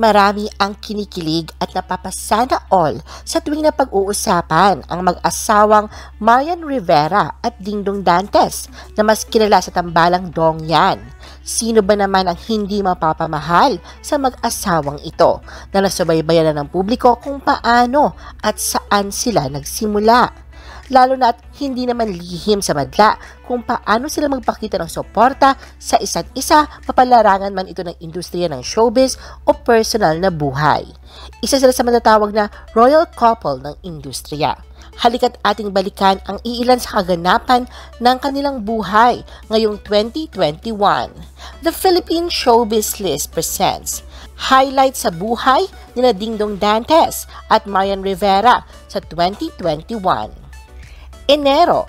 Marami ang kinikilig at napapasana all sa tuwing na pag-uusapan ang mag-asawang Marian Rivera at Dingdong Dantes na mas kilala sa tambalang dong yan. Sino ba naman ang hindi mapapamahal sa mag-asawang ito na nasubaybayan na ng publiko kung paano at saan sila nagsimula? Lalo na at hindi naman lihim sa madla kung paano sila magpakita ng suporta sa isa't isa papalarangan man ito ng industriya ng showbiz o personal na buhay. Isa sila sa matatawag na royal couple ng industriya. Halika't ating balikan ang iilan sa kaganapan ng kanilang buhay ngayong 2021. The Philippine Showbiz List presents highlight sa buhay ni Dingdong Dantes at Marian Rivera sa 2021. Enero,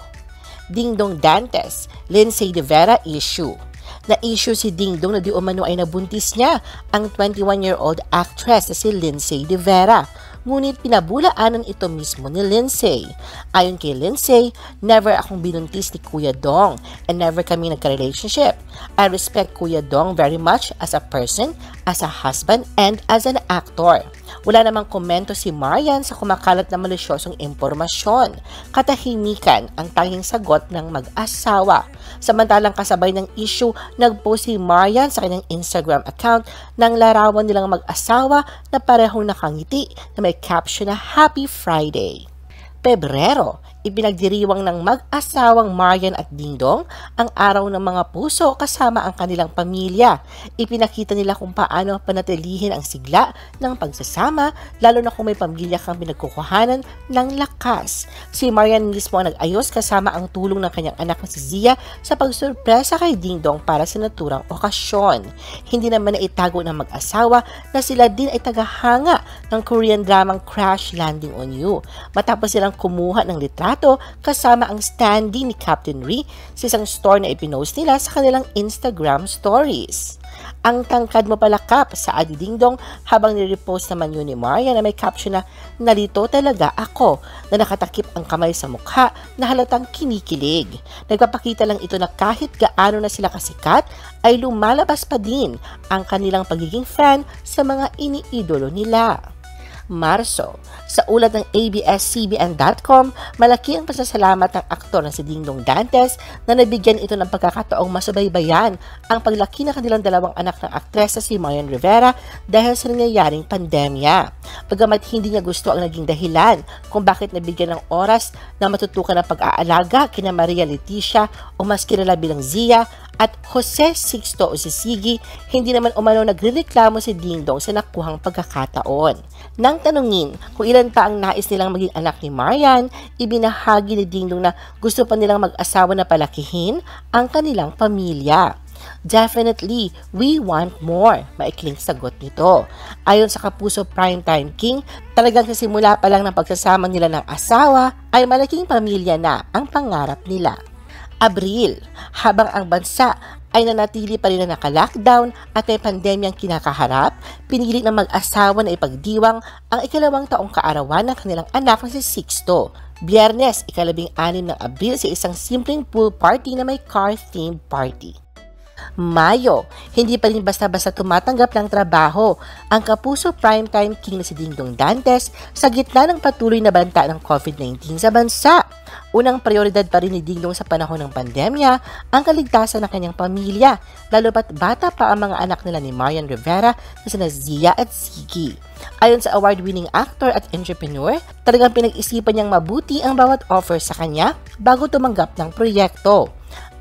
Dingdong Dantes, Lindsay De Vera issue. Na-issue si Dingdong na di umano ay nabuntis niya ang 21-year-old actress na si Lindsay De Vera ngunit pinabulaanan ito mismo ni Lindsay. Ayon kay Lindsay, never akong binuntis ni Kuya Dong and never kami nagka-relationship. I respect Kuya Dong very much as a person, as a husband, and as an actor. Wala namang komento si Marian sa kumakalat na malisyosong impormasyon. Katahimikan ang tanging sagot ng mag-asawa. Samantalang kasabay ng issue, nagpost si Marian sa kanyang Instagram account ng larawan nilang mag-asawa na parehong nakangiti na may caption na Happy Friday. Pebrero, Ipinagdiriwang ng mag-asawang Marian at Dingdong ang araw ng mga puso kasama ang kanilang pamilya. Ipinakita nila kung paano panatilihin ang sigla ng pagsasama lalo na kung may pamilya kang pinagkukuhanan ng lakas. Si Marian mismo ang nag-ayos kasama ang tulong ng kanyang anak na si Zia sa pagsurpresa kay Dingdong para sa naturang okasyon. Hindi naman na itago ng mag-asawa na sila din ay tagahanga ng Korean dramang Crash Landing on You matapos silang kumuha ng litrato litrato kasama ang standee ni Captain Ree sa isang store na ipinost nila sa kanilang Instagram stories. Ang tangkad mo pala kap sa Adi Dingdong habang nirepost naman yun ni Maria na may caption na nalito talaga ako na nakatakip ang kamay sa mukha na halatang kinikilig. Nagpapakita lang ito na kahit gaano na sila kasikat ay lumalabas pa din ang kanilang pagiging fan sa mga iniidolo nila. Marso. Sa ulat ng ABS-CBN.com, malaki ang pasasalamat ng aktor na si Dingdong Dantes na nabigyan ito ng pagkakataong masubaybayan ang paglaki ng kanilang dalawang anak ng aktres na si Marian Rivera dahil sa nangyayaring pandemya. Bagamat hindi niya gusto ang naging dahilan kung bakit nabigyan ng oras na matutukan ang pag-aalaga kina Maria Leticia o mas kilala bilang Zia at Jose Sixto o Sisigi, hindi naman umano nagrereklamo si Dingdong sa nakuhang pagkakataon. Nang tanungin kung ilan pa ang nais nilang maging anak ni Marian, ibinahagi ni Dingdong na gusto pa nilang mag-asawa na palakihin ang kanilang pamilya. Definitely, we want more, maikling sagot nito. Ayon sa Kapuso Primetime King, talagang sa simula pa lang ng pagsasama nila ng asawa ay malaking pamilya na ang pangarap nila. Abril, habang ang bansa ay nanatili pa rin na naka-lockdown at may pandemyang kinakaharap, pinili ng mag-asawa na ipagdiwang ang ikalawang taong kaarawan ng kanilang anak na si Sixto. Biyernes, ikalabing anim ng Abril sa isang simpleng pool party na may car-themed party. Mayo, hindi pa rin basta-basta tumatanggap ng trabaho ang kapuso primetime king na si Dingdong Dantes sa gitna ng patuloy na banta ng COVID-19 sa bansa. Unang prioridad pa rin ni Dingdong sa panahon ng pandemya ang kaligtasan ng kanyang pamilya, lalo pat bata pa ang mga anak nila ni Marian Rivera na sina Zia at Ziggy. Ayon sa award-winning actor at entrepreneur, talagang pinag-isipan niyang mabuti ang bawat offer sa kanya bago tumanggap ng proyekto.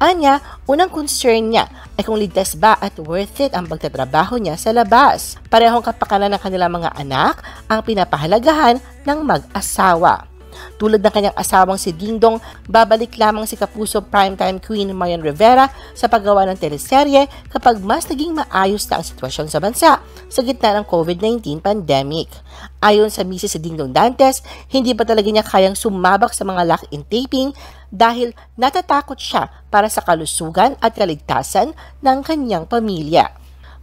Anya, unang concern niya ay kung ligtas ba at worth it ang pagtatrabaho niya sa labas. Parehong kapakanan ng kanilang mga anak ang pinapahalagahan ng mag-asawa. Tulad ng kanyang asawang si Dingdong, babalik lamang si Kapuso primetime queen Marian Rivera sa paggawa ng teleserye kapag mas naging maayos na ang sitwasyon sa bansa sa gitna ng COVID-19 pandemic. Ayon sa misis si Dingdong Dantes, hindi pa talaga niya kayang sumabak sa mga lock-in taping dahil natatakot siya para sa kalusugan at kaligtasan ng kanyang pamilya.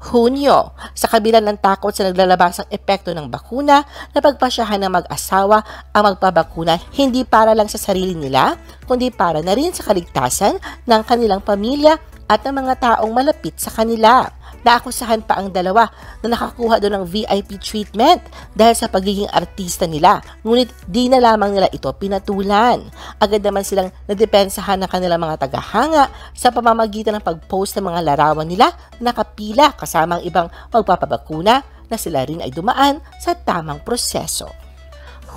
Hunyo, sa kabila ng takot sa naglalabasang epekto ng bakuna, napagpasyahan ng mag-asawa ang magpabakuna hindi para lang sa sarili nila, kundi para na rin sa kaligtasan ng kanilang pamilya at ng mga taong malapit sa kanila. Naakusahan pa ang dalawa na nakakuha doon ng VIP treatment dahil sa pagiging artista nila. Ngunit di na lamang nila ito pinatulan. Agad naman silang nadepensahan ng kanilang mga tagahanga sa pamamagitan ng pag-post ng mga larawan nila na nakapila kasama ang ibang magpapabakuna na sila rin ay dumaan sa tamang proseso.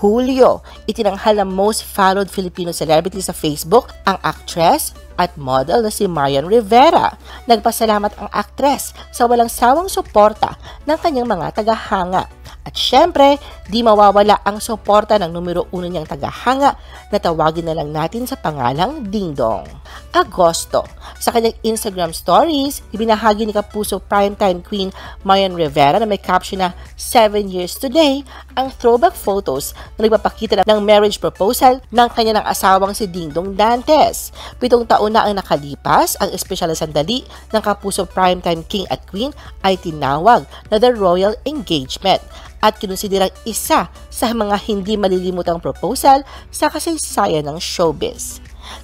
Hulyo, itinanghal ng most followed Filipino celebrity sa Facebook ang actress at model na si Marian Rivera. Nagpasalamat ang actress sa walang sawang suporta ng kanyang mga tagahanga at syempre, di mawawala ang suporta ng numero uno niyang tagahanga na tawagin na lang natin sa pangalang Ding Dong. Agosto, sa kanyang Instagram stories, ibinahagi ni Kapuso primetime queen Mayan Rivera na may caption na 7 years today ang throwback photos na nagpapakita ng marriage proposal ng kanya ng asawang si Ding Dong Dantes. Pitong taon na ang nakalipas, ang espesyal na sandali ng Kapuso primetime king at queen ay tinawag na the royal engagement at kinonsiderang isa sa mga hindi malilimutang proposal sa kasaysayan ng showbiz.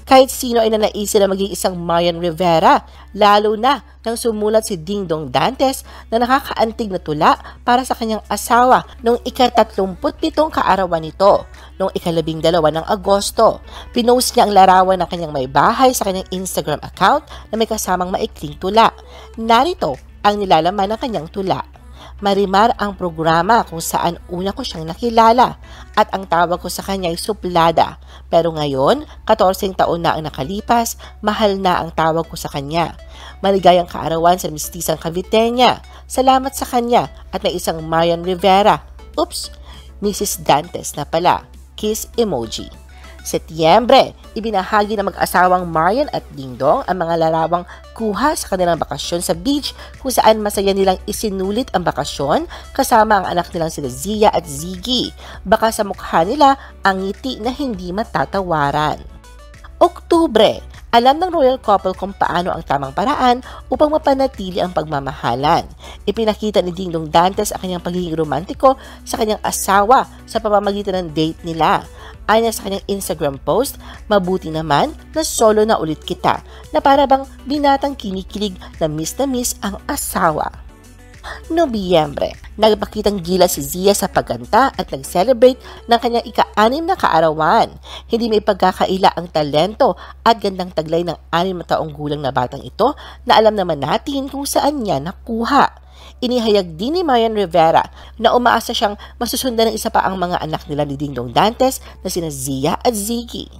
Kahit sino ay nanaisin na maging isang Marian Rivera, lalo na nang sumulat si Ding Dong Dantes na nakakaantig na tula para sa kanyang asawa noong ika-37 kaarawan nito, noong ikalabing dalawa ng Agosto. Pinost niya ang larawan ng kanyang may bahay sa kanyang Instagram account na may kasamang maikling tula. Narito ang nilalaman ng kanyang tula. Marimar ang programa kung saan una ko siyang nakilala at ang tawag ko sa kanya ay Suplada. Pero ngayon, 14 taon na ang nakalipas, mahal na ang tawag ko sa kanya. Maligayang kaarawan sa mistisang Caviteña. Salamat sa kanya at may isang Marian Rivera. Oops, Mrs. Dantes na pala. Kiss emoji. Setyembre, ibinahagi ng mag-asawang Marian at Dingdong ang mga larawang kuha sa kanilang bakasyon sa beach kung saan masaya nilang isinulit ang bakasyon kasama ang anak nilang sila Zia at Ziggy. Baka sa mukha nila ang ngiti na hindi matatawaran. Oktubre, alam ng royal couple kung paano ang tamang paraan upang mapanatili ang pagmamahalan. Ipinakita ni Dingdong Dantes ang kanyang pagiging romantiko sa kanyang asawa sa pamamagitan ng date nila. Ayon sa kanyang Instagram post, mabuti naman na solo na ulit kita na para bang binatang kinikilig na miss na miss ang asawa. Nobyembre, nagpakitang gila si Zia sa pagkanta at nag-celebrate ng kanyang ika-anim na kaarawan. Hindi may pagkakaila ang talento at gandang taglay ng anim na taong gulang na batang ito na alam naman natin kung saan niya nakuha. Inihayag din ni Marian Rivera na umaasa siyang masusundan ng isa pa ang mga anak nila ni Dingdong Dantes na sina Zia at Ziggy.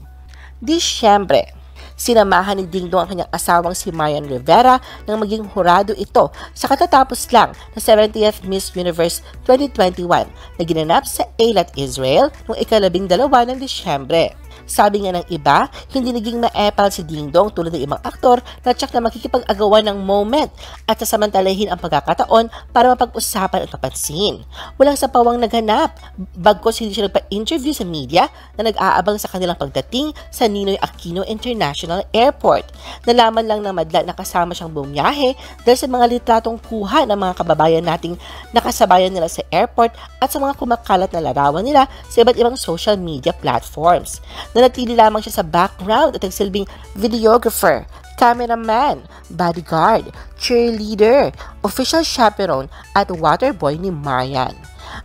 Disyembre, Sinamahan ni Dingdong ang kanyang asawang si Marian Rivera nang maging hurado ito sa katatapos lang na 70th Miss Universe 2021 na ginanap sa Eilat, Israel noong ikalabing dalawa ng Disyembre. Sabi nga ng iba, hindi naging maepal si Ding Dong tulad ng ibang aktor na tsak na makikipag-agawan ng moment at sasamantalahin ang pagkakataon para mapag-usapan at mapansin. Walang sa pawang naghanap, bagkos hindi siya nagpa-interview sa media na nag-aabang sa kanilang pagdating sa Ninoy Aquino International Airport. Nalaman lang ng madla na kasama siyang bumiyahe dahil sa mga litratong kuha ng mga kababayan nating nakasabayan nila sa airport at sa mga kumakalat na larawan nila sa iba't ibang social media platforms. Nanatili lamang siya sa background at nagsilbing videographer, cameraman, bodyguard, cheerleader, official chaperone at waterboy ni Marian.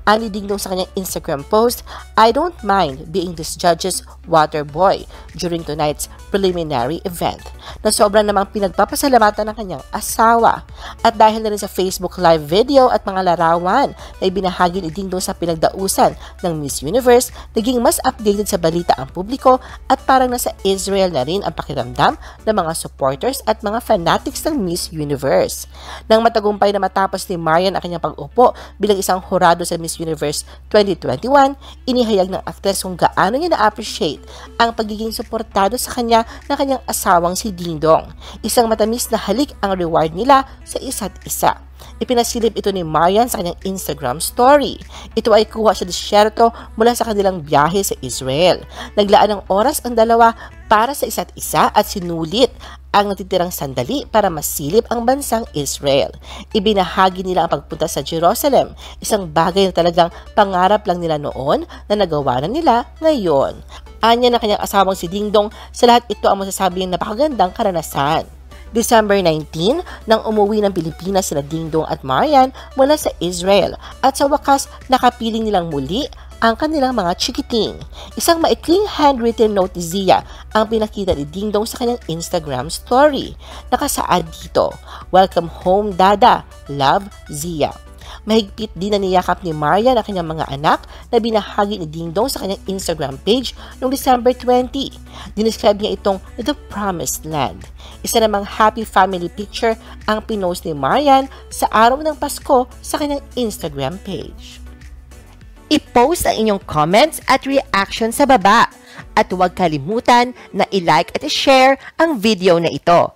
Ani Dingdong sa kanyang Instagram post, I don't mind being this judge's water boy during tonight's preliminary event na sobrang namang pinagpapasalamatan ng kanyang asawa. At dahil na rin sa Facebook live video at mga larawan na ibinahagi ni Dingdong sa pinagdausan ng Miss Universe, naging mas updated sa balita ang publiko at parang nasa Israel na rin ang pakiramdam ng mga supporters at mga fanatics ng Miss Universe. Nang matagumpay na matapos ni Marian ang kanyang pag-upo bilang isang hurado sa Miss Universe 2021, inihayag ng actress kung gaano niya na-appreciate ang pagiging suportado sa kanya ng kanyang asawang si Dingdong. Isang matamis na halik ang reward nila sa isa't isa. Ipinasilip ito ni Marian sa kanyang Instagram story. Ito ay kuha sa disyerto mula sa kanilang biyahe sa Israel. Naglaan ng oras ang dalawa para sa isa't isa at sinulit ang natitirang sandali para masilip ang bansang Israel. Ibinahagi nila ang pagpunta sa Jerusalem, isang bagay na talagang pangarap lang nila noon na nagawa na nila ngayon. Anya na kanyang asawang si Dingdong, sa lahat ito ang masasabi ng napakagandang karanasan. December 19, nang umuwi ng Pilipinas sila Dingdong at Marian mula sa Israel at sa wakas nakapiling nilang muli ang kanilang mga chikiting. Isang maikling handwritten note ni Zia ang pinakita ni Dingdong sa kanyang Instagram story. Nakasaad dito, Welcome home, Dada. Love, Zia. Mahigpit din na niyakap ni Maria na kanyang mga anak na binahagi ni Ding Dong sa kanyang Instagram page noong December 20. Dinescribe niya itong The Promised Land. Isa namang happy family picture ang pinost ni Marian sa araw ng Pasko sa kanyang Instagram page. I-post ang inyong comments at reaction sa baba. At huwag kalimutan na i-like at i-share ang video na ito.